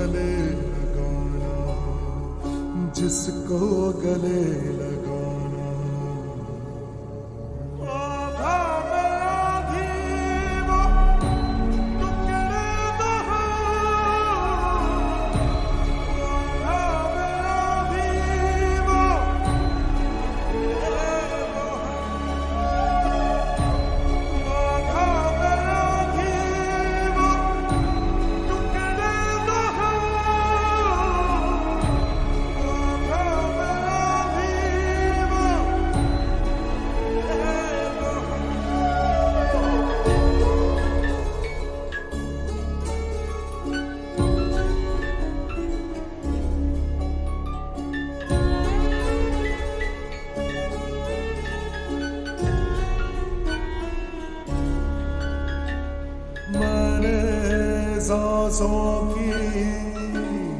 गले लगाना जिसको गले लगाना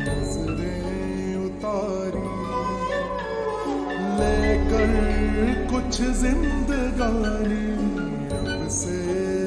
नज़रें उतारी। लेकर कुछ जिंदगानी अब से